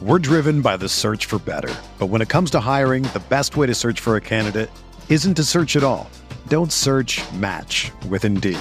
We're driven by the search for better. But when it comes to hiring, the best way to search for a candidate isn't to search at all. Don't search match with Indeed.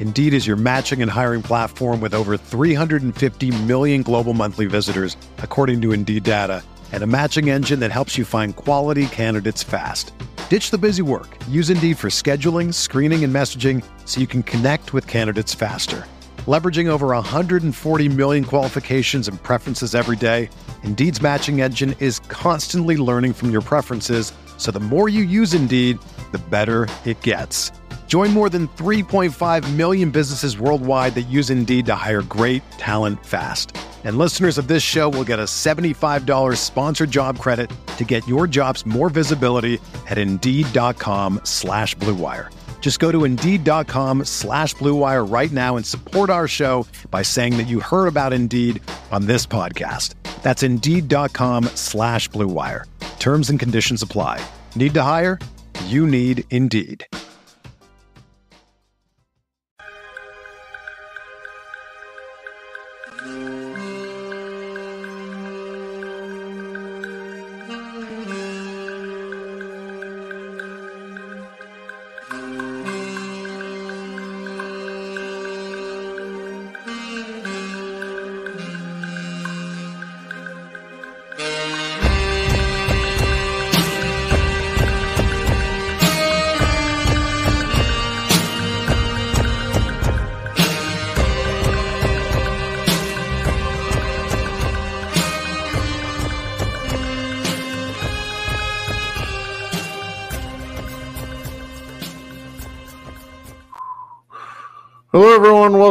Indeed is your matching and hiring platform with over 350 million global monthly visitors, according to Indeed data, and a matching engine that helps you find quality candidates fast. Ditch the busy work. Use Indeed for scheduling, screening, and messaging so you can connect with candidates faster. Leveraging over 140 million qualifications and preferences every day, Indeed's matching engine is constantly learning from your preferences, so the more you use Indeed, the better it gets. Join more than 3.5 million businesses worldwide that use Indeed to hire great talent fast. And listeners of this show will get a $75 sponsored job credit to get your jobs more visibility at Indeed.com slash BlueWire. Just go to Indeed.com slash BlueWire right now and support our show by saying that you heard about Indeed on this podcast. That's Indeed.com slash BlueWire. Terms and conditions apply. Need to hire? You need Indeed.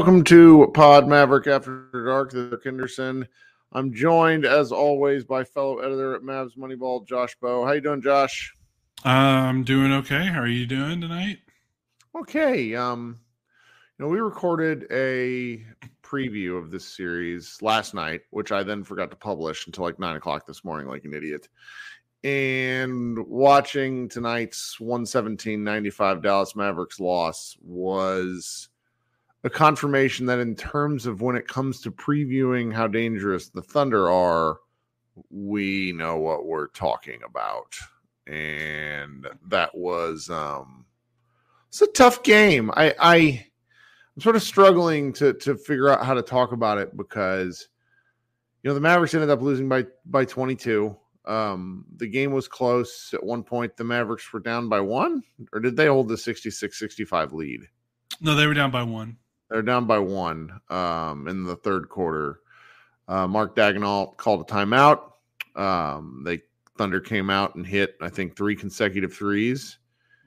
Welcome to Pod Maverick After Dark. This is Henderson. I'm joined, as always, by fellow editor at Mavs Moneyball, Josh Bowe. How you doing, Josh? I'm doing okay. How are you doing tonight? Okay. Um, you know, we recorded a preview of this series last night, which I then forgot to publish until like nine o'clock this morning, like an idiot. And watching tonight's 117-95 Dallas Mavericks loss was a confirmation that in terms of when it comes to previewing how dangerous the Thunder are, we know what we're talking about. And that was um it's a tough game. I I I'm sort of struggling to to figure out how to talk about it because you know the Mavericks ended up losing by by 22. Um the game was close at one point the Mavericks were down by 1 or did they hold the 66-65 lead? No, they were down by 1. They're down by one um, in the third quarter. Uh, Mark Daigneault called a timeout. Um, they Thunder came out and hit, I think, three consecutive 3s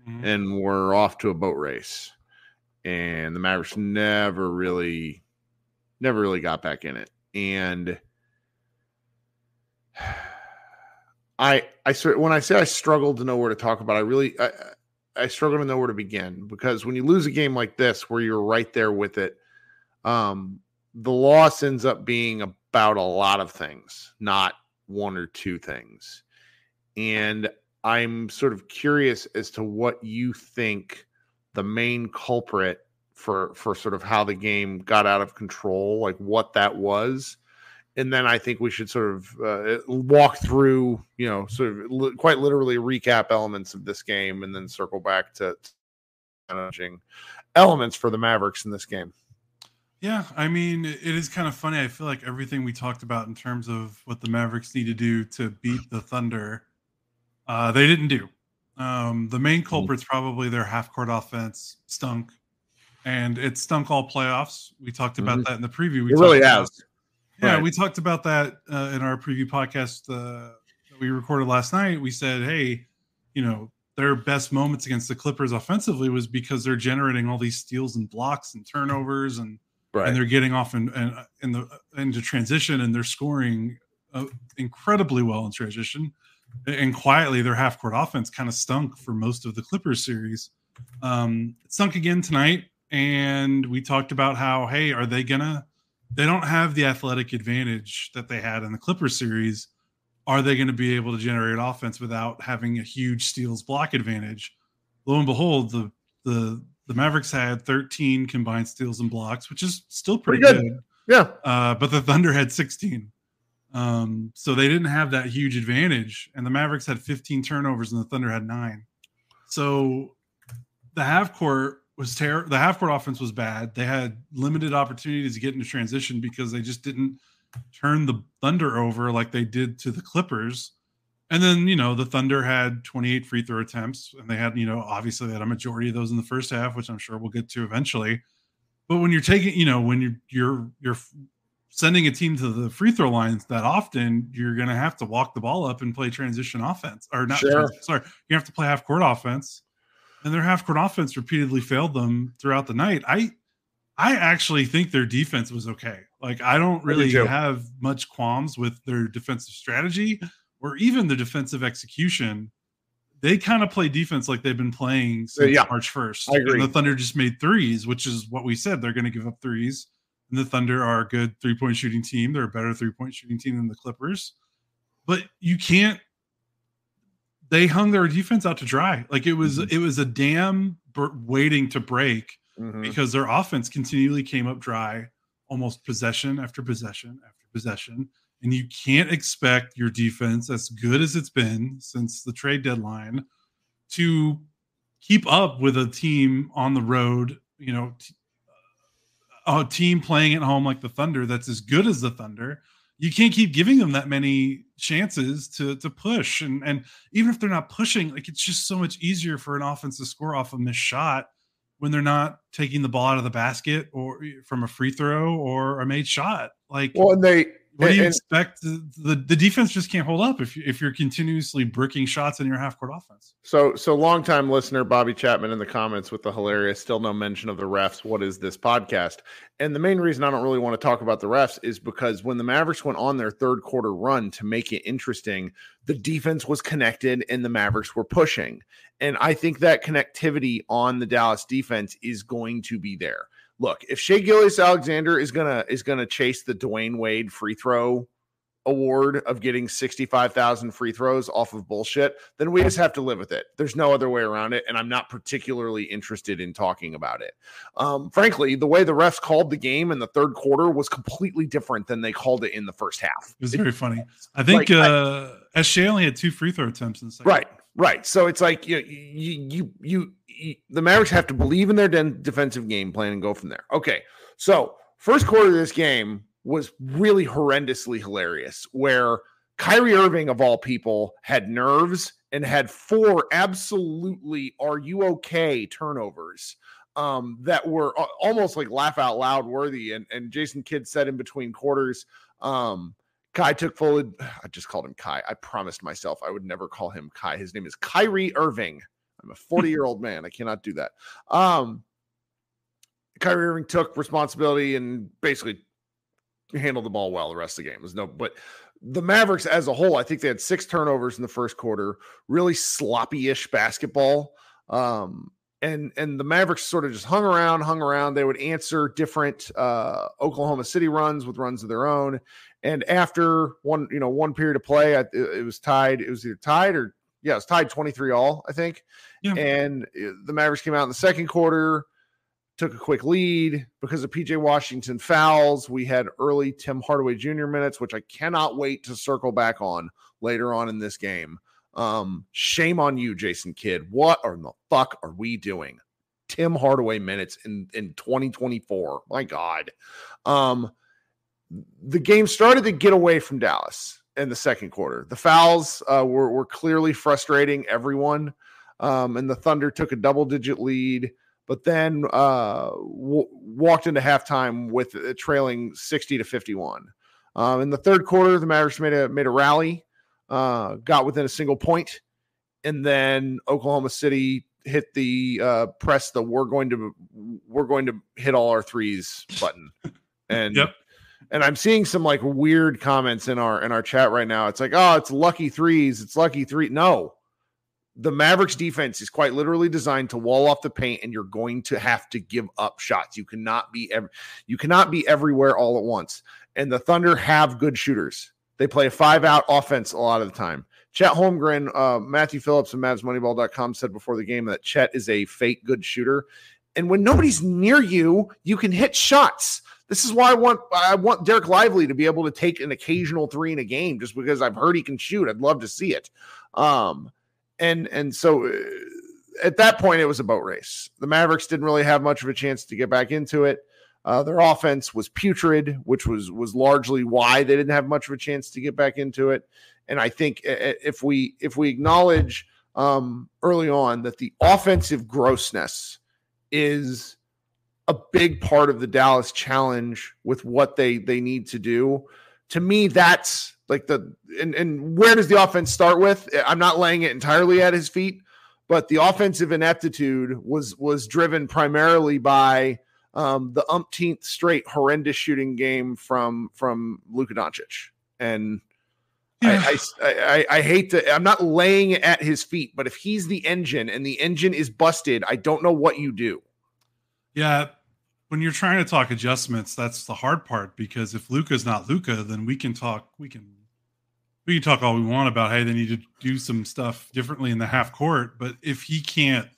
Mhm. and we're off to a boat race. And the Mavericks never really, never really got back in it. And I, I when I say I struggled to know where to talk about, I really, I, I struggle to know where to begin because when you lose a game like this, where you're right there with it, um, the loss ends up being about a lot of things, not one or two things. And I'm sort of curious as to what you think the main culprit for for sort of how the game got out of control, like what that was. And then I think we should sort of uh, walk through, you know, sort of li- quite literally recap elements of this game, and then circle back to managing elements for the Mavericks in this game. Yeah, I mean, it is kind of funny. I feel like everything we talked about in terms of what the Mavericks need to do to beat the Thunder, uh, they didn't do. Um, the main culprit's probably their half court offense stunk, and it stunk all playoffs. We talked about Mhm. that in the preview. We It really about- has. Yeah, Right. we talked about that uh, in our preview podcast uh, that we recorded last night. We said, hey, you know, their best moments against the Clippers offensively was because they're generating all these steals and blocks and turnovers, and Right. and they're getting off in, in, in the into transition, and they're scoring uh, incredibly well in transition. And quietly, their half court offense kind of stunk for most of the Clippers series. Um, it stunk again tonight, and we talked about how, hey, are they gonna? They don't have the athletic advantage that they had in the Clippers series. Are they going to be able to generate offense without having a huge steals block advantage? Lo and behold, the the the Mavericks had 13 combined steals and blocks, which is still pretty, Pretty good. good. Yeah. Uh, but the Thunder had 16. Um, so they didn't have that huge advantage, and the Mavericks had 15 turnovers and the Thunder had nine. So the half court was terrible. The half court offense was bad. They had limited opportunities to get into transition because they just didn't turn the Thunder over like they did to the Clippers. And then, you know, the Thunder had 28 free throw attempts, and they had, you know, obviously they had a majority of those in the first half, which I'm sure we'll get to eventually. But when you're taking, you know, when you're you're you're sending a team to the free throw lines that often, you're going to have to walk the ball up and play transition offense, or not. Sure. Sorry, you have to play half court offense, and their half court offense repeatedly failed them throughout the night. I I actually think their defense was okay. Like I don't really have much qualms with their defensive strategy or even the defensive execution. They kind of play defense like they've been playing uh, since Yeah, March 1st. I agree. And the Thunder just made threes, which is what we said. They're going to give up threes. And the Thunder are a good three point shooting team. They're a better three point shooting team than the Clippers. But you can't. They hung their defense out to dry. Like it was, Mm-hmm. it was a dam waiting to break Mhm. because their offense continually came up dry, almost possession after possession after possession. And you can't expect your defense, as good as it's been since the trade deadline, to keep up with a team on the road, you know, t- a team playing at home like the Thunder that's as good as the Thunder. You can't keep giving them that many chances to to push. And and even if they're not pushing, like it's just so much easier for an offense to score off a missed shot when they're not taking the ball out of the basket or from a free throw or a made shot. Like Well, and they what do you and- expect? The, the defense just can't hold up if if you're continuously bricking shots in your half court offense. So, so longtime listener Bobby Chapman in the comments with the hilarious, still no mention of the refs. What is this podcast? And the main reason I don't really want to talk about the refs is because when the Mavericks went on their third quarter run to make it interesting, the defense was connected and the Mavericks were pushing. And I think that connectivity on the Dallas defense is going to be there. Look, if Shai Gilgeous-Alexander is gonna is gonna chase the Dwyane Wade free throw award of getting 65,000 free throws off of bullshit, then we just have to live with it. There's no other way around it. And I'm not particularly interested in talking about it. Um, frankly, the way the refs called the game in the third quarter was completely different than they called it in the first half. It was very funny. I think Like, I- uh Shai only had two free throw attempts in the second. Right, right. So it's like you, you, you, you, you the Mavericks have to believe in their defensive game plan and go from there. Okay, so first quarter of this game was really horrendously hilarious, where Kyrie Irving of all people had nerves and had four absolutely "Are you okay?" turnovers um, that were almost like laugh out loud worthy. And and Jason Kidd said in between quarters. Um, Kai took full. ad- I just called him Kai. I promised myself I would never call him Kai. His name is Kyrie Irving. I'm a 40 year old man. I cannot do that. Um, Kyrie Irving took responsibility and basically handled the ball well the rest of the game. There's no, but the Mavericks as a whole, I think they had six turnovers in the first quarter, really sloppy-ish basketball. Um, and and the Mavericks sort of just hung around, hung around. They would answer different uh, Oklahoma City runs with runs of their own. And after one, you know, one period of play, I, it, it was tied. It was either tied or yeah, it was tied twenty three all, I think. Yeah. And uh, the Mavericks came out in the second quarter, took a quick lead because of PJ Washington fouls. We had early Tim Hardaway Jr. minutes, which I cannot wait to circle back on later on in this game. Um, shame on you, Jason Kidd. What are the fuck are we doing? Tim Hardaway minutes in in 2024. My God. Um, the game started to get away from Dallas in the second quarter. The fouls uh, were were clearly frustrating everyone. Um, and the Thunder took a double digit lead, but then uh, w- walked into halftime with uh, trailing 60 to 51. Um, in the third quarter, the Mavericks made a made a rally, uh, got within a single point, and then Oklahoma City hit the uh, press the we're going to we're going to hit all our threes button, and Yep. And I'm seeing some like weird comments in our in our chat right now. It's like, oh, it's lucky threes, it's lucky three. No, the Mavericks defense is quite literally designed to wall off the paint, and you're going to have to give up shots. You cannot be ev- you cannot be everywhere all at once. And the Thunder have good shooters. They play a five out offense a lot of the time. Chet Holmgren, uh, Matthew Phillips and MavsMoneyball.com said before the game that Chet is a fake good shooter. And when nobody's near you, you can hit shots. This is why I want I want Dereck Lively to be able to take an occasional three in a game, just because I've heard he can shoot. I'd love to see it. Um, and and so uh, at that point, it was a boat race. The Mavericks didn't really have much of a chance to get back into it. Uh, their offense was putrid, which was was largely why they didn't have much of a chance to get back into it. And I think if we if we acknowledge um, early on that the offensive grossness is a big part of the Dallas challenge with what they they need to do. To me, that's like the and and where does the offense start with? I'm not laying it entirely at his feet, but the offensive ineptitude was was driven primarily by um, the umpteenth straight horrendous shooting game from from Luka Doncic, and. I, I, I I hate to. I'm not laying it at his feet, but if he's the engine and the engine is busted, I don't know what you do. Yeah, when you're trying to talk adjustments, that's the hard part because if Luka's not Luka, then we can talk. We can we can talk all we want about hey, they need to do some stuff differently in the half court. But if he can't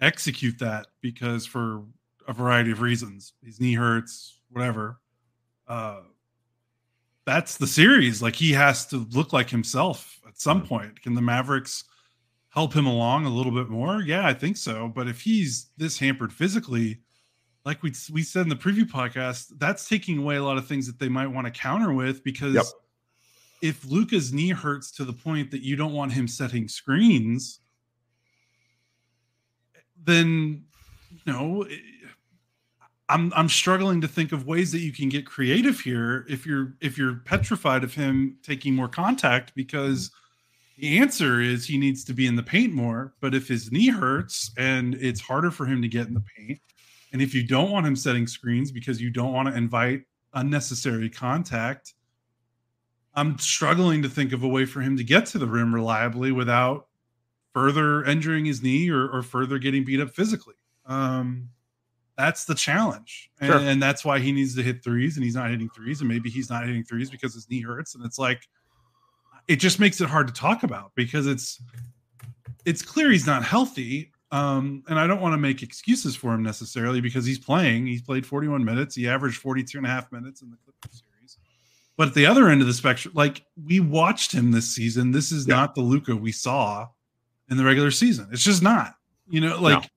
execute that because for a variety of reasons, his knee hurts, whatever, uh, that's the series. Like he has to look like himself at some point. Can the Mavericks help him along a little bit more? Yeah, I think so. But if he's this hampered physically, like we we said in the preview podcast, that's taking away a lot of things that they might want to counter with because yep if Luka's knee hurts to the point that you don't want him setting screens, then you know eh, I'm I'm struggling to think of ways that you can get creative here if you're if you're petrified of him taking more contact because mm. The answer is he needs to be in the paint more, but if his knee hurts and it's harder for him to get in the paint and if you don't want him setting screens because you don't want to invite unnecessary contact, I'm struggling to think of a way for him to get to the rim reliably without further injuring his knee or, or further getting beat up physically. Um, that's the challenge. And, sure. and, that's why he needs to hit threes and he's not hitting threes. And maybe he's not hitting threes because his knee hurts. And it's like, it just makes it hard to talk about because it's, it's clear he's not healthy. Um, and I don't want to make excuses for him necessarily because he's playing. He's played 41 minutes. He averaged 42 and a half minutes in the Clippers series. but at the other end of the spectrum, like we watched him this season. This is yeah. not the Luka we saw in the regular season. It's just not. You know, like no.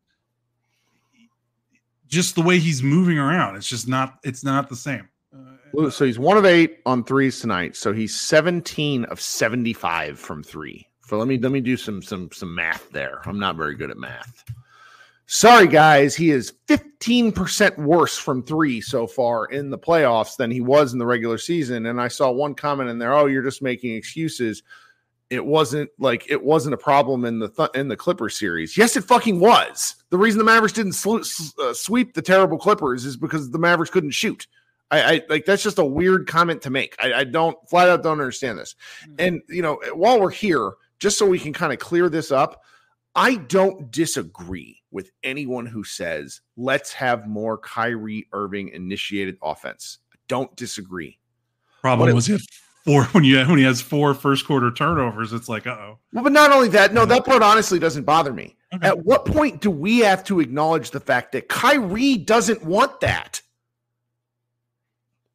just the way he's moving around. It's just not. It's not the same. So he's one of eight on threes tonight. So he's 17 of 75 from three. So let me let me do some some some math there. I'm not very good at math. Sorry, guys, he is 15% worse from three so far in the playoffs than he was in the regular season. And I saw one comment in there, oh, you're just making excuses. It wasn't like it wasn't a problem in the th- in the Clippers series. Yes, it fucking was. The reason the Mavericks didn't sl- uh, sweep the terrible Clippers is because the Mavericks couldn't shoot. I, I, like that's just a weird comment to make. I, I don't flat out don't understand this. Mm-hmm. And you know, while we're here, just so we can kind of clear this up, I don't disagree with anyone who says, let's have more Kyrie Irving initiated offense. I don't disagree. Problem was he four when you when he has four first quarter turnovers, it's like, uh oh. Well, but not only that, no, that part honestly doesn't bother me. Okay. At what point do we have to acknowledge the fact that Kyrie doesn't want that?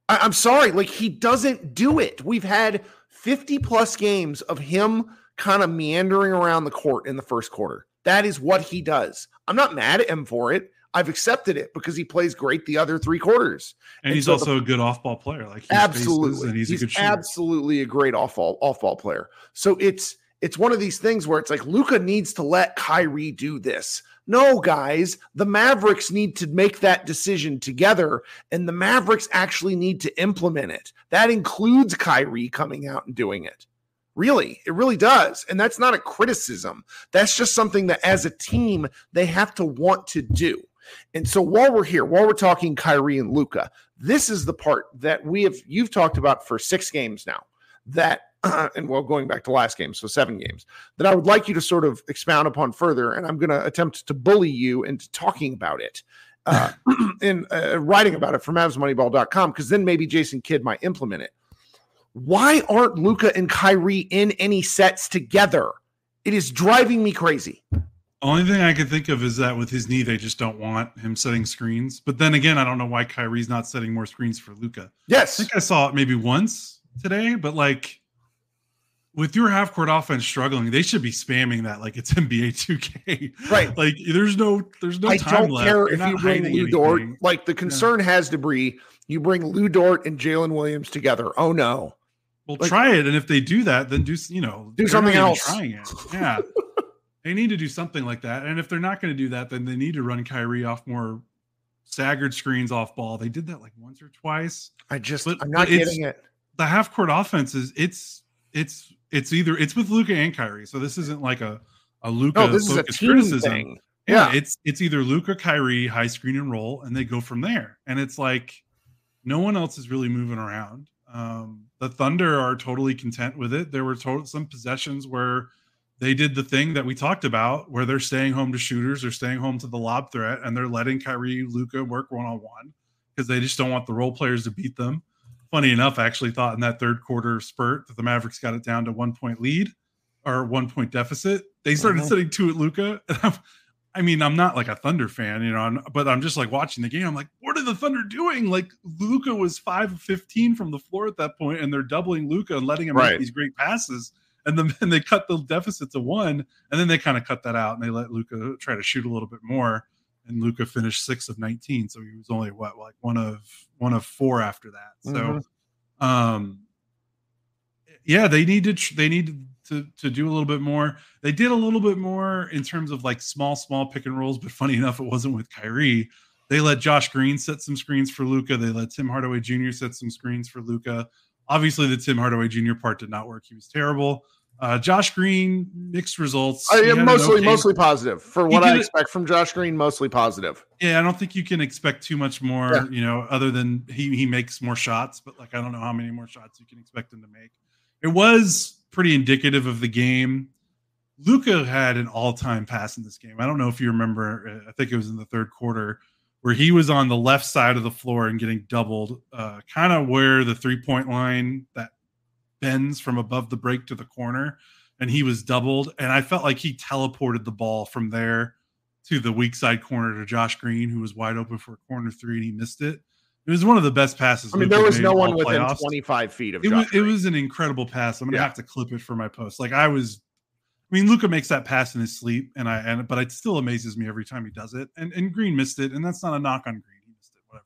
I, I'm sorry, like he doesn't do it. We've had 50 plus games of him kind of meandering around the court in the first quarter. That is what he does. I'm not mad at him for it. I've accepted it because he plays great the other three quarters. And, and he's so also the, a good off ball player. Like absolutely, he's, he's, a good absolutely a great off ball off ball player. So it's it's one of these things where it's like Luka needs to let Kyrie do this. No, guys, the Mavericks need to make that decision together, and the Mavericks actually need to implement it. That includes Kyrie coming out and doing it. Really, it really does. And that's not a criticism. That's just something that as a team, they have to want to do. And so while we're here, while we're talking Kyrie and Luka, this is the part that we have you've talked about for six games now. That and well, going back to last game, so seven games, that I would like you to sort of expound upon further. And I'm going to attempt to bully you into talking about it uh, and uh, writing about it from MavsMoneyball.com, because then maybe Jason Kidd might implement it. Why aren't Luka and Kyrie in any sets together? It is driving me crazy. Only thing I can think of is that with his knee, they just don't want him setting screens. But then again, I don't know why Kyrie's not setting more screens for Luka. Yes, I think I saw it maybe once today, but like with your half court offense struggling, they should be spamming that like it's NBA 2K. Right. Like there's no there's no I time don't left. care You're if you bring Lu Dort. anything. Like the concern has to be you bring Lu Dort and Jalen Williams together. Oh no. Well, Like- try it, and if they do that, then do you know Do something else. Trying it, yeah. they need to do something like that, and if they're not going to do that, then they need to run Kyrie off more staggered screens off ball. They did that like once or twice. I just But- I'm not getting it. The half court offense is it's it's it's either it's with Luka and Kyrie, so this isn't like a a Luka No, this is a team criticism. thing. Yeah, Yeah. it's it's either Luka, Kyrie, high screen and roll, and they go from there. And it's like no one else is really moving around. Um, the Thunder are totally content with it. There were total, some possessions where they did the thing that we talked about, where they're staying home to shooters, they're staying home to the lob threat, and they're letting Kyrie, Luka work one on one because they just don't want the role players to beat them. Funny enough, I actually thought in that third quarter spurt that the Mavericks got it down to one point lead or one point deficit. They started Mhm. sitting two at Luka. I mean, I'm not like a Thunder fan, you know, I'm- but I'm just like watching the game. I'm like, what are the Thunder doing? Like, Luka was five of 15 from the floor at that point, and they're doubling Luka and letting him Right. make these great passes. And then and they cut the deficit to one, and then they kind of cut that out and they let Luka try to shoot a little bit more. And Luka finished six of 19, so he was only what like one of one of four after that. So, Mhm. um, yeah, they needed they need to to do a little bit more. They did a little bit more in terms of like small small pick and rolls, but funny enough, it wasn't with Kyrie. They let Josh Green set some screens for Luka. They let Tim Hardaway Jr. set some screens for Luka. Obviously, the Tim Hardaway Jr. part did not work. He was terrible. Uh, Josh Green mixed results. I am mostly okay- mostly positive for what I expect from Josh Green. Mostly positive. Yeah, I don't think you can expect too much more, Yeah. you know, other than he he makes more shots, but like I don't know how many more shots you can expect him to make. It was pretty indicative of the game. Luka had an all-time pass in this game. I don't know if you remember, uh, I think it was in the third quarter where he was on the left side of the floor and getting doubled, uh, kind of where the three-point line that bends from above the break to the corner, and he was doubled. And I felt like he teleported the ball from there to the weak side corner to Josh Green, who was wide open for a corner three, and he missed it. It was one of the best passes. I mean, there was no one within playoffs. 25 feet of It Josh was it was an incredible pass. I'm gonna Yeah. have to clip it for my post. Like I was, I mean, Luka makes that pass in his sleep, and I and but it still amazes me every time he does it. And and Green missed it, and that's not a knock on Green. He missed it, whatever.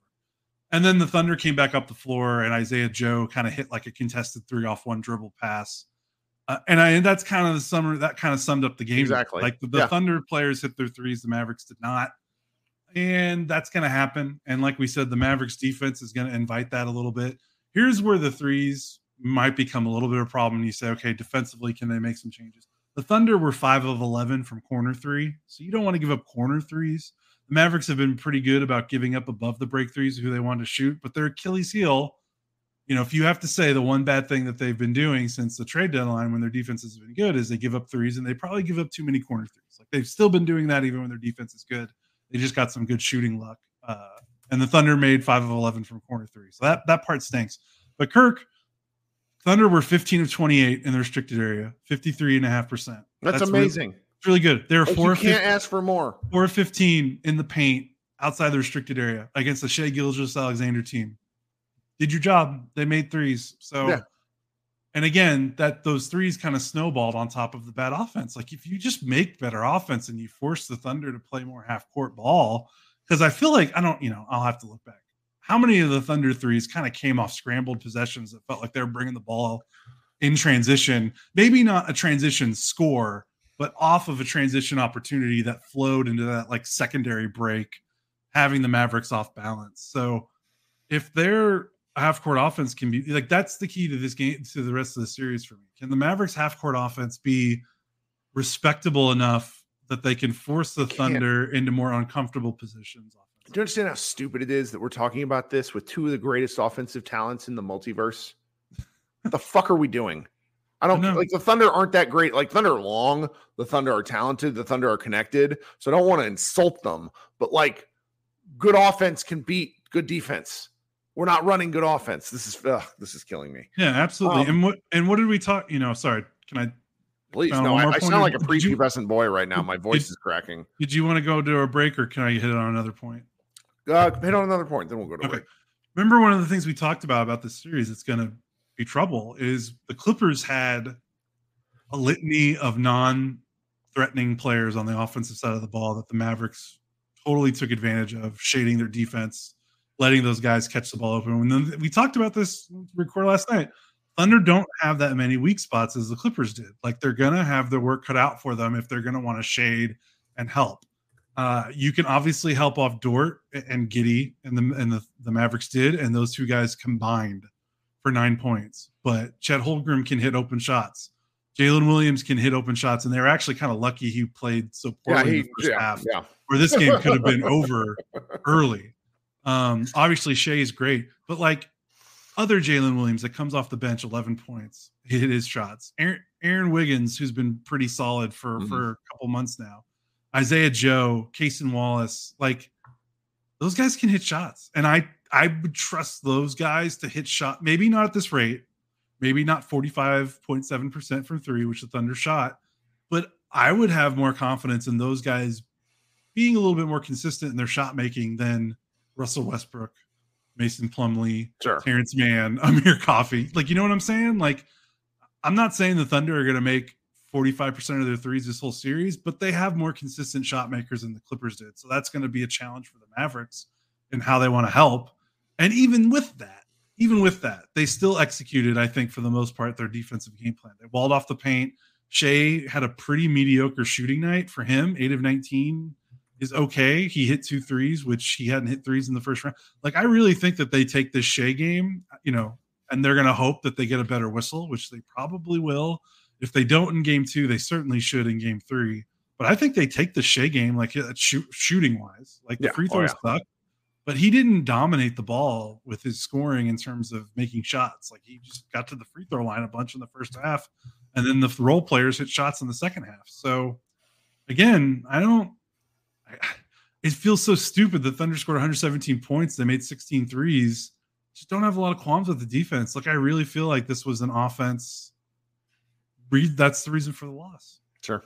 And then the Thunder came back up the floor, and Isaiah Joe kind of hit like a contested three off one dribble pass. Uh, and I and that's kind of the summer that kind of summed up the game. Exactly. Like the, the Yeah. Thunder players hit their threes, the Mavericks did not. And that's going to happen. And like we said, the Mavericks defense is going to invite that a little bit. Here's where the threes might become a little bit of a problem. You say, okay, defensively, can they make some changes? The Thunder were five of 11 from corner three. So you don't want to give up corner threes. Mavericks have been pretty good about giving up above the break threes who they want to shoot, but their Achilles heel, you know, if you have to say the one bad thing that they've been doing since the trade deadline when their defense has been good is they give up threes and they probably give up too many corner threes. Like they've still been doing that even when their defense is good. They just got some good shooting luck. Uh, and the Thunder made five of 11 from corner three. So that, that part stinks. But Kirk, Thunder were 15 of 28 in the restricted area, 53.5%. That's, really- amazing. It's really good. They were Like, four you can't 15 ask for more. Four fifteen in the paint outside the restricted area against the Shai Gilgeous-Alexander team. Did your job. They made threes. So, Yeah. and again, that those threes kind of snowballed on top of the bad offense. Like if you just make better offense and you force the Thunder to play more half court ball, because I feel like I don't, you know, I'll have to look back. How many of the Thunder threes kind of came off scrambled possessions that felt like they were bringing the ball in transition? Maybe not a transition score, but off of a transition opportunity that flowed into that like secondary break, having the Mavericks off balance. So if their half court offense can be like that's the key to this game to the rest of the series for me. Can the Mavericks half court offense be respectable enough that they can force the. Thunder into more uncomfortable positions? Do you understand how stupid it is that we're talking about this with two of the greatest offensive talents in the multiverse? What the fuck are we doing? I don't know. like the Thunder aren't that great. Like Thunder are long, the Thunder are talented, the Thunder are connected. So I don't want to insult them, but like good offense can beat good defense. We're not running good offense. This is ugh, this is killing me. Yeah, absolutely. Um, and what and what did we talk? You know, sorry, can I Please, no, I, I sound like a prepubescent boy right now. My voice Did- is cracking. Did you want to go to a break, or can I hit it on another point? Uh, hit on another point, then we'll go to Okay. break. Remember one of the things we talked about about this series It's going to be trouble is the Clippers had a litany of non-threatening players on the offensive side of the ball that the Mavericks totally took advantage of, shading their defense, letting those guys catch the ball open. And then we talked about this record last night. Thunder don't have that many weak spots as the Clippers did. Like they're gonna have their work cut out for them if they're gonna want to shade and help. Uh, you can obviously help off Dort and Giddey, and the and the, the Mavericks did, and those two guys combined for nine points. But Chet Holmgren can hit open shots. Jalen Williams can hit open shots, and they were actually kind of lucky he played so Yeah, poorly he, in the first yeah, half, yeah. where this game could have been over early. Um, obviously is great, but like other Jaylin Williams that comes off the bench, 11 points, he hit his shots. Aaron, Aaron Wiggins, who's been pretty solid for Mhm. for a couple months now. Isaiah Joe, Cason Wallace, like those guys can hit shots, and I I would trust those guys to hit shot. Maybe not at this rate, maybe not 45.7 percent from three, which the Thunder shot, but I would have more confidence in those guys being a little bit more consistent in their shot making than Russell Westbrook, Mason Plumlee, Sure. Terance Mann, Amir Coffey. Like, you know what I'm saying? Like, I'm not saying the Thunder are going to make 45% of their threes this whole series, but they have more consistent shot makers than the Clippers did. So that's going to be a challenge for the Mavericks and how they want to help. And even with that, even with that, they still executed, I think, for the most part, their defensive game plan. They walled off the paint. Shai had a pretty mediocre shooting night for him. Eight of 19 is okay. He hit two threes, which he hadn't hit threes in the first round. Like, I really think that they take this Shai game, you know, and they're going to hope that they get a better whistle, which they probably will. If they don't in game two, they certainly should in game three. But I think they take the Shai game, like uh, shoot, shooting wise, like the Yeah. free Oh, throws suck, but he didn't dominate the ball with his scoring in terms of making shots. Like he just got to the free throw line a bunch in the first half, and then the role players hit shots in the second half. So again, I don't. I, it feels so stupid. The Thunder scored 117 points. They made 16 threes. Just don't have a lot of qualms with the defense. Like I really feel like this was an offense. That's the reason for the loss. Sure.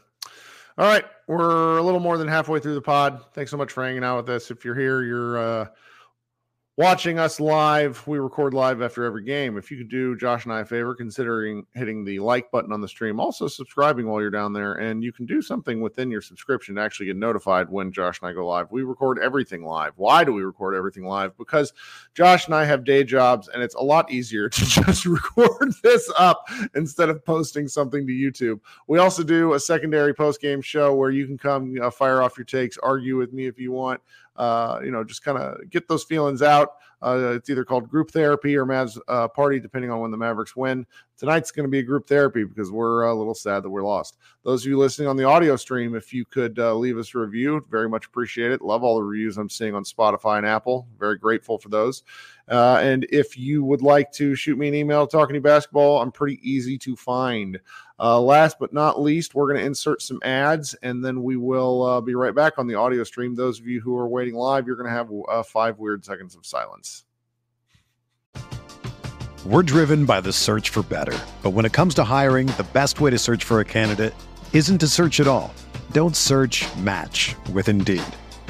All right. We're a little more than halfway through the pod. Thanks so much for hanging out with us. If you're here, you're uh, watching us live. We record live after every game. If you could do Josh and I a favor, considering hitting the like button on the stream, also subscribing while you're down there, and you can do something within your subscription to actually get notified when Josh and I go live. We record everything live. Why do we record everything live? Because Josh and I have day jobs, and it's a lot easier to just record this up instead of posting something to YouTube. We also do a secondary post game show where you can come uh, fire off your takes, argue with me if you want. Uh, you know, just kind of get those feelings out. Uh, it's either called group therapy or Mavs uh, party, depending on when the Mavericks win. Tonight's going to be a group therapy because we're a little sad that we're lost. Those of you listening on the audio stream, if you could uh, leave us a review, very much appreciate it. Love all the reviews I'm seeing on Spotify and Apple. Very grateful for those. Uh, and if you would like to shoot me an email talking to basketball, I'm pretty easy to find. Uh, last but not least, we're going to insert some ads and then we will uh, be right back on the audio stream. Those of you who are waiting live, you're going to have uh, five weird seconds of silence. We're driven by the search for better. But when it comes to hiring, the best way to search for a candidate isn't to search at all. Don't search match with Indeed.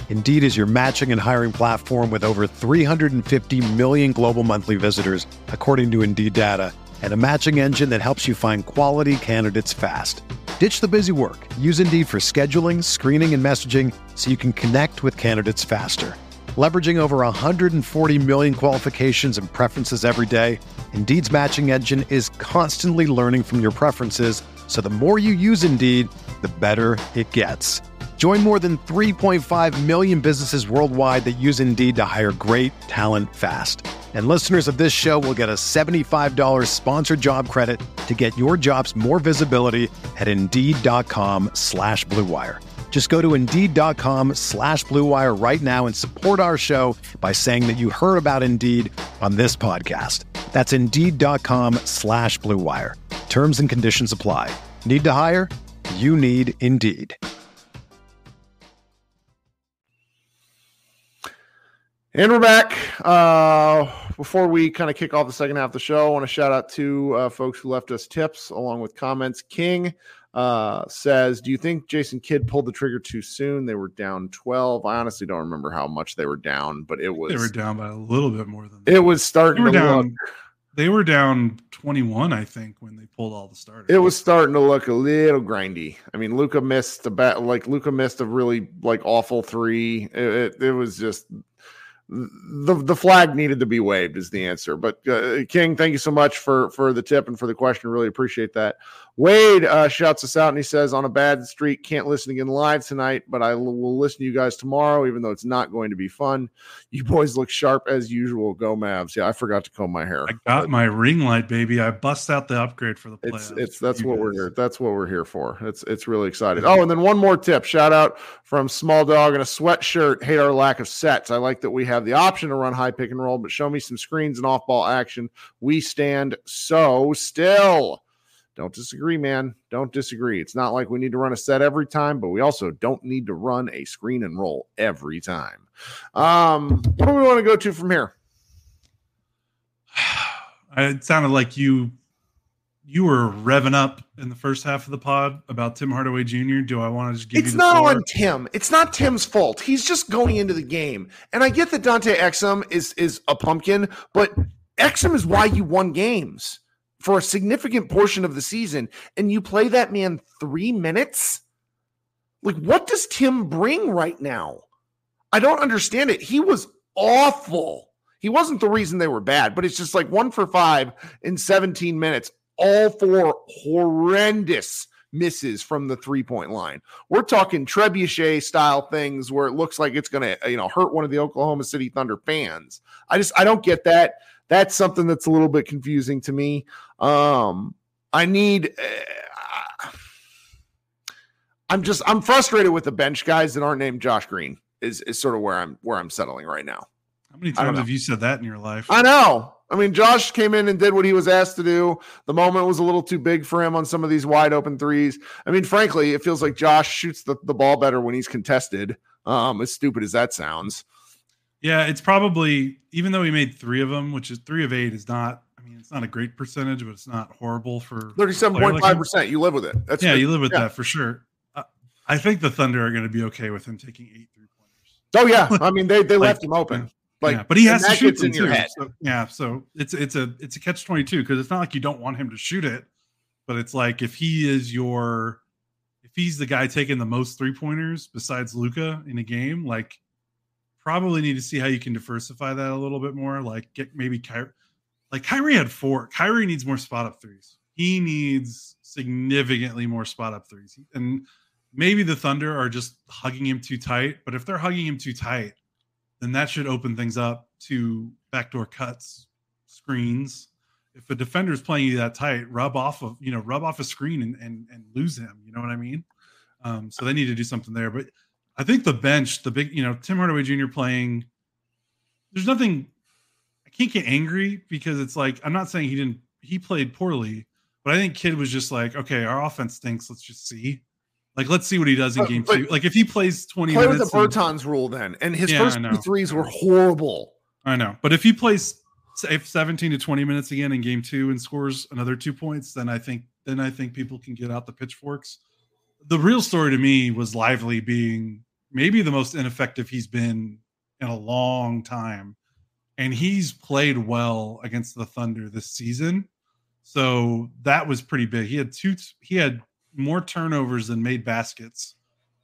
Indeed is your matching and hiring platform with over 350 million global monthly visitors, according to Indeed data, and a matching engine that helps you find quality candidates fast. Ditch the busy work. Use Indeed for scheduling, screening, and messaging so you can connect with candidates faster. Leveraging over 140 million qualifications and preferences every day, Indeed's matching engine is constantly learning from your preferences, so the more you use Indeed, the better it gets. Join more than 3.5 million businesses worldwide that use Indeed to hire great talent fast. And listeners of this show will get a $75 sponsored job credit to get your jobs more visibility at Indeed.com slash Blue Wire. Just go to Indeed.com slash Blue Wire right now and support our show by saying that you heard about Indeed on this podcast. That's Indeed.com slash Blue Wire. Terms and conditions apply. Need to hire? You need Indeed. And we're back. Uh, before we kind of kick off the second half of the show, I want to shout out to uh, folks who left us tips along with comments. King, uh, says, "Do you think Jason Kidd pulled the trigger too soon? They were down 12. I honestly don't remember how much they were down, but it was they were down by a little bit more than it was starting they were to down. look. They were down 21, I think, when they pulled all the starters. It was starting to look a little grindy. I mean, Luka missed a bat like Luka missed a really like awful three. It, it, it was just the the flag needed to be waved is the answer. But uh, King, thank you so much for for the tip and for the question. Really appreciate that. Wade uh, shouts us out and he says, "On a bad streak, can't listen again live tonight, but I will listen to you guys tomorrow, even though it's not going to be fun. You boys look sharp as usual. Go Mavs! Yeah, I forgot to comb my hair. I got my ring light, baby. I bust out the upgrade for the It's playoffs. it's that's You what we're here. That's what we're here for. It's it's really exciting. Oh, and then one more tip. Shout out from Small Dog in a sweatshirt. Hate our lack of sets. I like that we have the option to run high pick and roll, but show me some screens and off ball action. We stand so still. Don't disagree, man. Don't disagree. It's not like we need to run a set every time, but we also don't need to run a screen and roll every time. Um, what do we want to go to from here? it sounded like you you were revving up in the first half of the pod about Tim Hardaway Jr. Do I want to just give it's not floor? on Tim. It's not Tim's fault. He's just going into the game. And I get that Dante Exum is is a pumpkin, but Exum is why you won games for a significant portion of the season. And you play that man three minutes? Like, what does Tim bring right now? I don't understand it. He was awful. He wasn't the reason they were bad, but it's just like one for five in 17 minutes, all four horrendous misses from the three point line. We're talking trebuchet style things where it looks like it's going to, you know, hurt one of the Oklahoma City Thunder fans. I just, I don't get that. That's something that's a little bit confusing to me. Um, I need, uh, I'm just, I'm frustrated with the bench guys that aren't named Josh Green. Is, is sort of where I'm where I'm settling right now. How many times have you said that in your life? I know. I mean, Josh came in and did what he was asked to do. The moment was a little too big for him on some of these wide open threes. I mean, frankly, it feels like Josh shoots the, the ball better when he's contested. Um, as stupid as that sounds. Yeah, it's probably even though he made three of them, which is three of eight, is not. I mean, it's not a great percentage, but it's not horrible for Thirty-seven point five percent. You live with it. That's yeah, good. you live with yeah. that for sure. Uh, I think the Thunder are going to be okay with him taking eight three pointers. Oh yeah. I mean, they they Like, left him open. Like, yeah, but he has to shoot in your too. head. So, yeah, so it's it's a it's a catch twenty two because it's not like you don't want him to shoot it, but it's like if he is your if he's the guy taking the most three pointers besides Luka in a game, like probably need to see how you can diversify that a little bit more. Like get maybe Kyrie, like Kyrie had four. Kyrie needs more spot up threes. He needs significantly more spot up threes, and maybe the Thunder are just hugging him too tight. But if they're hugging him too tight, then that should open things up to backdoor cuts, screens. If a defender is playing you that tight, rub off of you know rub off a screen and and, and lose him. You know what I mean? Um, so they need to do something there. But I think the bench, the big you know Tim Hardaway Jr. playing, there's nothing. I can't get angry because it's like I'm not saying he didn't. He played poorly, but I think Kidd was just like, okay, our offense stinks. Let's just see. Like, let's see what he does in game but two. Like, if he plays 20 Play with minutes, the and- rule then. And his Yeah, first two threes were horrible. I know, but if he plays say 17 to 20 minutes again in game two and scores another two points, then I think then I think people can get out the pitchforks. The real story to me was Lively being maybe the most ineffective he's been in a long time, and he's played well against the Thunder this season. So that was pretty big. He had two. He had more turnovers than made baskets,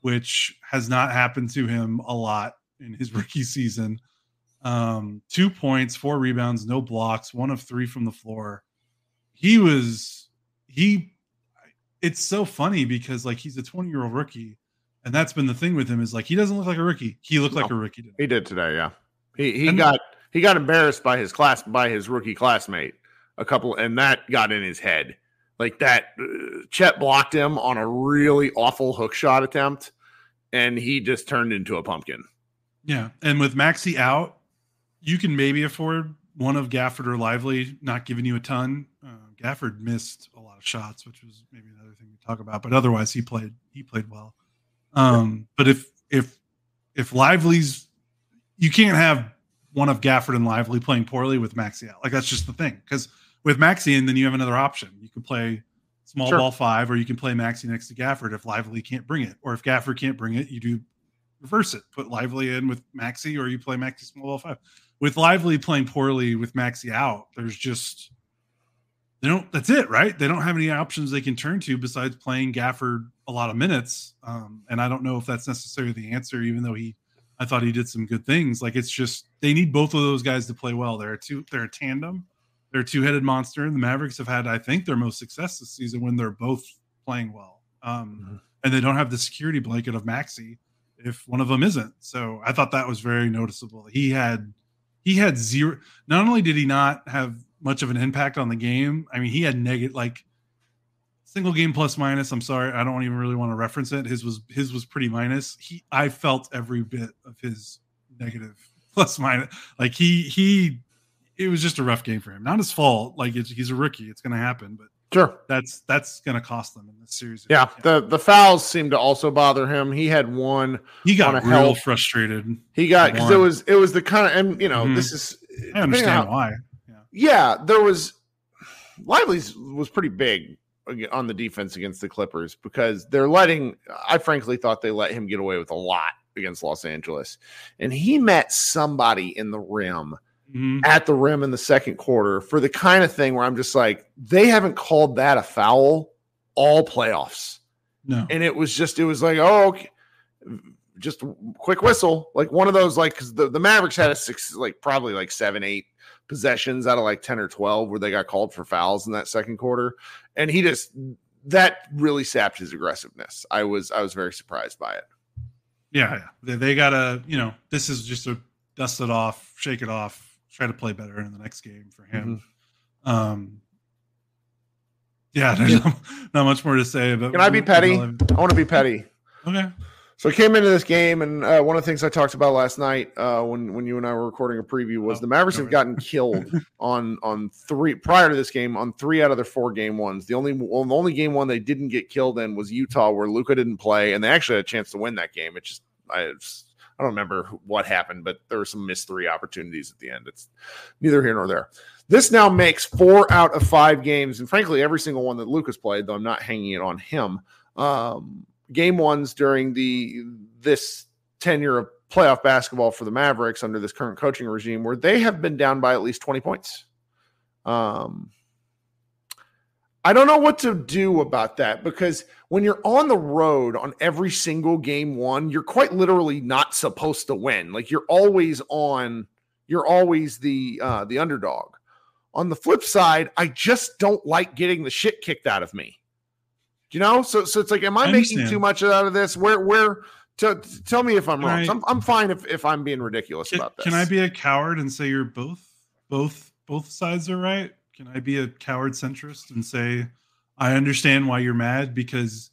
which has not happened to him a lot in his rookie season um two points four rebounds no blocks one of three from the floor he was he it's so funny because like he's a 20 year old rookie and that's been the thing with him is like he doesn't look like a rookie he looked like a rookie today. He did today, yeah. He he And- got he got embarrassed by his class by his rookie classmate a couple, and that got in his head. Like that, uh, Chet blocked him on a really awful hook shot attempt, and he just turned into a pumpkin. yeah and with maxi out you can maybe afford one of gafford or lively not giving you a ton uh, gafford missed a lot of shots which was maybe another thing to talk about but otherwise he played he played well um but if if if lively's you can't have one of gafford and lively playing poorly with maxi out. Like that's just the thing. Because with maxi and then you have another option. You could play small Sure. ball five, or you can play Maxi next to Gafford if Lively can't bring it, or if Gafford can't bring it, you do reverse it, put Lively in with Maxi, or you play Maxi small ball five. With Lively playing poorly with Maxi out, there's just they don't. That's it, right? They don't have any options they can turn to besides playing Gafford a lot of minutes. Um, and I don't know if that's necessarily the answer, even though he, I thought he did some good things. Like it's just they need both of those guys to play well. They're a two, they're a tandem. They're a two-headed monster. And the Mavericks have had, I think, their most success this season when they're both playing well. Um, Mhm. And they don't have the security blanket of Maxi if one of them isn't. So I thought that was very noticeable. He had he had zero. Not only did he not have much of an impact on the game, I mean, he had negative like single game plus minus. I'm sorry, I don't even really want to reference it. His was his was pretty minus. He I felt every bit of his negative plus minus. Like he he it was just a rough game for him. Not his fault. Like it's, he's a rookie. It's going to happen, but Sure. that's that's going to cost them in this series. Yeah. The the fouls seem to also bother him. He had one. he got on a real help. frustrated. He got because it was it was the kind of and you know Mhm. this is I understand why. Yeah, there was Lively's was pretty big on the defense against the Clippers because they're letting I frankly thought they let him get away with a lot against Los Angeles. And he met somebody in the rim Mhm. at the rim in the second quarter for the kind of thing where I'm just like, they haven't called that a foul all playoffs. No, And it was just, it was like, oh, okay. just quick whistle, like one of those, like, because the, the Mavericks had a six, like probably like seven, eight possessions out of like 10 or 12 where they got called for fouls in that second quarter. And he just, that really sapped his aggressiveness. I was, I was very surprised by it. yeah, yeah. They, they gotta, you know, this is just a dust it off, shake it off, try to play better in the next game for him. Mm-hmm. Um, yeah, there's not, not much more to say. But Can I be petty? I want to be petty. Okay. So I came into this game, and uh, one of the things I talked about last night uh, when when you and I were recording a preview was Oh, the Mavericks have gotten killed on on three prior to this game on three out of their four game ones. The only well, the only game one they didn't get killed in was Utah, where Luka didn't play, and they actually had a chance to win that game. It just I I don't remember what happened, but there were some missed three opportunities at the end. It's neither here nor there. This now makes four out of five games, and frankly, every single one that Luka's played, though I'm not hanging it on him. Um, game ones during the this tenure of playoff basketball for the Mavericks under this current coaching regime, where they have been down by at least 20 points. Um, I don't know what to do about that because when you're on the road on every single game one, you're quite literally not supposed to win. Like you're always on, you're always the uh, the underdog. On the flip side, I just don't like getting the shit kicked out of me. You know? So so it's like, am I, I making too much out of this? Where where? T- tell me if I'm Can wrong. I- I'm, I'm fine if, if I'm being ridiculous Can, about this. can I be a coward and say you're both both both sides are right? Can I be a coward centrist and say I understand why you're mad because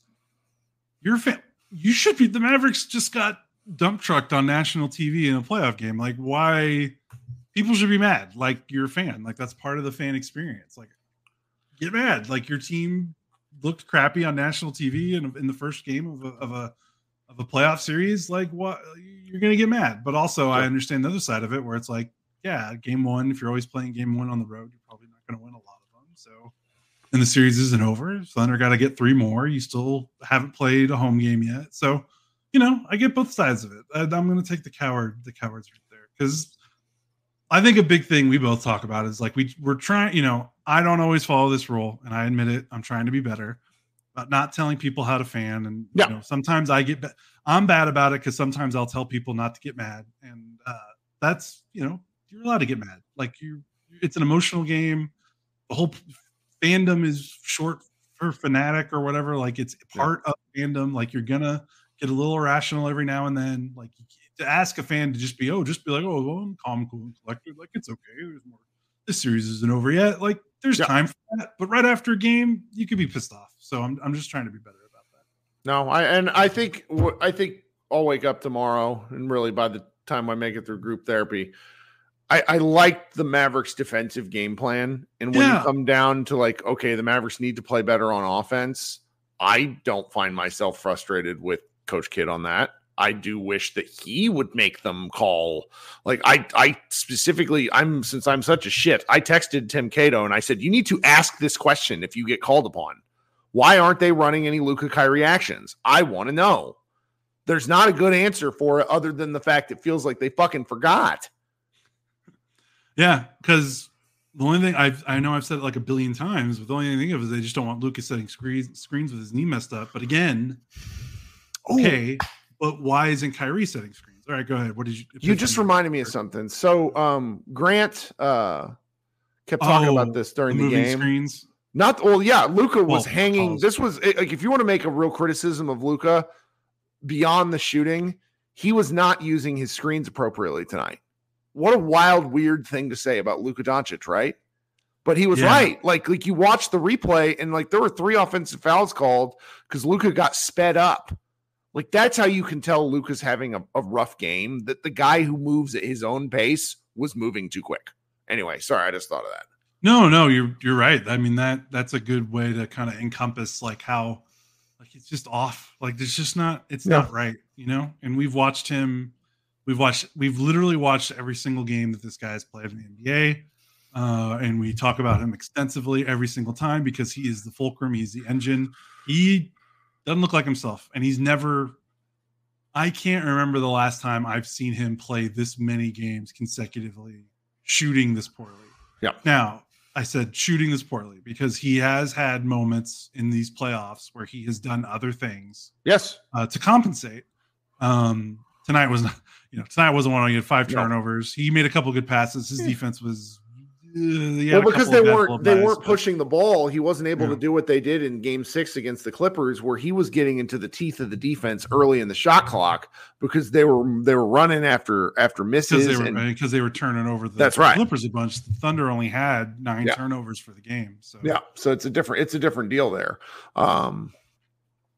you're a fan. You should be. The Mavericks just got dump trucked on national TV in a playoff game. Like why people should be mad? Like you're a fan. Like that's part of the fan experience. Like get mad. Like your team looked crappy on national TV in, in the first game of a, of a of a playoff series. Like what you're gonna get mad. But also I understand the other side of it where it's like, yeah, game one. If you're always playing game one on the road, you're probably not gonna win a lot of them. So and the series isn't over. Thunder got to get three more. You still haven't played a home game yet, so you know I get both sides of it. I, I'm going to take the coward, the cowards right there, because I think a big thing we both talk about is like we we're trying. You know, I don't always follow this rule, and I admit it. I'm trying to be better, but not telling people how to fan. And Yeah. you know, sometimes I get ba- I'm bad about it because sometimes I'll tell people not to get mad, and uh, that's you know you're allowed to get mad. Like you, it's an emotional game. The whole fandom is short for fanatic or whatever. Like it's part of fandom. Like you're gonna get a little irrational every now and then. Like to ask a fan to just be, oh, just be like, oh, well, I'm calm, cool, and collected. Like it's okay. There's more. This series isn't over yet. Like there's Yeah. time for that. But right after a game, you could be pissed off. So I'm I'm just trying to be better about that. No, I and I think I think I'll wake up tomorrow, and really by the time I make it through group therapy, I, I like the Mavericks' defensive game plan. And when Yeah. you come down to like, okay, the Mavericks need to play better on offense, I don't find myself frustrated with Coach Kidd on that. I do wish that he would make them call. Like I, I specifically, I'm since I'm such a shit. I texted Tim Cato and I said, you need to ask this question if you get called upon. Why aren't they running any Luka Kyrie actions? I want to know. There's not a good answer for it other than the fact it feels like they fucking forgot. Yeah, because the only thing I've I know I've said it like a billion times, but the only thing I think of is they just don't want Luka's setting screens screens with his knee messed up. But again, okay, but why isn't Kyrie setting screens? All right, go ahead. What did you? You just reminded me of something. So um Grant uh kept talking Oh, about this during the, moving game. screens. Not well, yeah. Luka was Well, hanging. pause. This was eh, like if you want to make a real criticism of Luka beyond the shooting, he was not using his screens appropriately tonight. What a wild, weird thing to say about Luka Doncic, right? But he was Yeah. right. Like, like you watched the replay, and like there were three offensive fouls called because Luka got sped up. Like that's how you can tell Luka's having a, a rough game. That the guy who moves at his own pace was moving too quick. Anyway, sorry, I just thought of that. No, no, you're you're right. I mean that that's a good way to kind of encompass like how like it's just off. Like it's just not it's Yeah. not right, you know? And we've watched him we've watched we've literally watched every single game that this guy has played in the NBA. Uh, and we talk about him extensively every single time because he is the fulcrum, he's the engine. He doesn't look like himself, and he's never I can't remember the last time I've seen him play this many games consecutively, shooting this poorly. Yeah. Now, I said shooting this poorly because he has had moments in these playoffs where he has done other things Yes, uh, to compensate. Um, tonight was not, you know, tonight wasn't one. He had five No. turnovers. He made a couple good passes. His Yeah. defense was. Had well, because they weren't they bys, weren't but- pushing the ball. He wasn't able Yeah. to do what they did in Game Six against the Clippers, where he was getting into the teeth of the defense early in the shot clock because they were they were running after after because misses. they and, because they were turning over the That's right. Clippers a bunch. The Thunder only had nine Yeah. turnovers for the game. So yeah, so it's a different it's a different deal there. Um,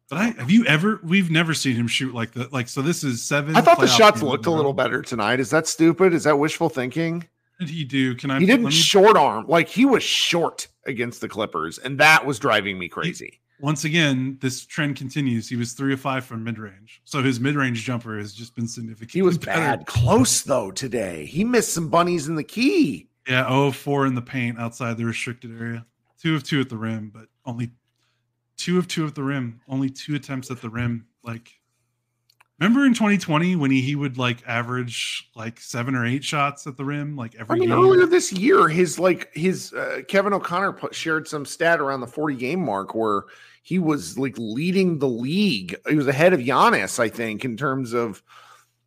But I have you ever? We've never seen him shoot like that. Like so, this is seven. I thought the shots looked a little better tonight. Is that stupid? Is that wishful thinking? Did he do? Can I? He didn't me- short arm like he was short against the Clippers, and that was driving me crazy. once again, this trend continues. He was three of five from mid range, so his mid range jumper has just been significant. He was bad close though today. He missed some bunnies in the key. Yeah, oh four in the paint outside the restricted area. Two of two at the rim, but only two of two at the rim. Only two attempts at the rim. Like, remember in 2020 when he, he would like average like seven or eight shots at the rim, like every. I mean, game? earlier this year, his like his uh, Kevin O'Connor put, shared some stat around the 40 game mark where he was like leading the league. He was ahead of Giannis, I think, in terms of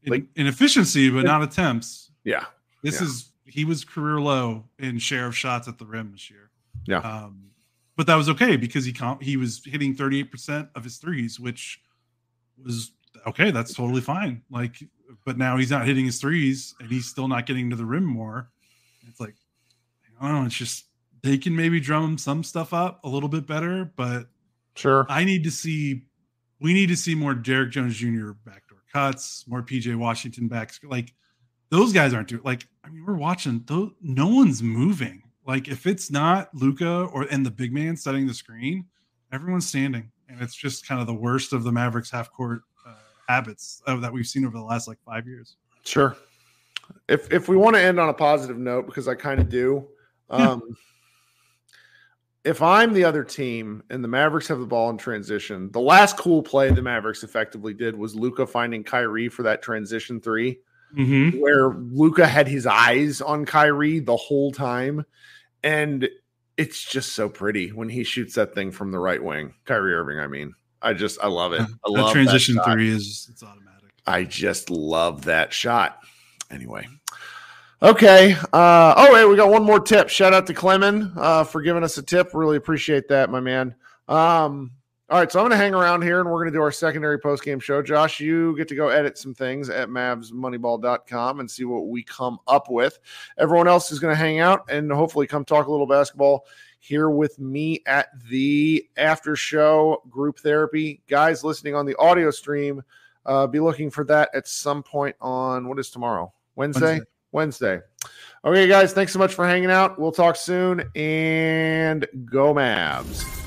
in, like- in efficiency, but not attempts. yeah, This Yeah. is he was career low in share of shots at the rim this year. Yeah. Um, but that was okay because he comp- he was hitting 38% of his threes, which was okay. That's totally fine. Like, but now he's not hitting his threes and he's still not getting to the rim more. It's like, I don't know. It's just they can maybe drum some stuff up a little bit better, but sure. I need to see we need to see more Derrick Jones Jr. backdoor cuts, more PJ Washington backs. Like those guys aren't doing like I mean, we're watching those no one's moving. Like if it's not Luka or and the big man setting the screen, everyone's standing. And it's just kind of the worst of the Mavericks half court habits uh, that we've seen over the last like five years. Sure. If if we want to end on a positive note, because I kind of do, Yeah. um, if I'm the other team and the Mavericks have the ball in transition, the last cool play the Mavericks effectively did was Luka finding Kyrie for that transition three, Mm-hmm. where Luka had his eyes on Kyrie the whole time, and it's just so pretty when he shoots that thing from the right wing. Kyrie Irving, I mean, I just I love it. I love transition that three is it's automatic. I just love that shot. Anyway. Okay. Uh, oh, hey, we got one more tip. Shout out to Clemens uh, for giving us a tip. Really appreciate that, my man. Um, all right, so I'm going to hang around here and we're going to do our secondary post game show. Josh, you get to go edit some things at mavsmoneyball.com and see what we come up with. Everyone else is going to hang out and hopefully come talk a little basketball here with me at the after show group therapy. Guys listening on the audio stream, uh, be looking for that at some point on what is tomorrow? Wednesday? Wednesday. Okay, guys, thanks so much for hanging out. We'll talk soon and go Mavs.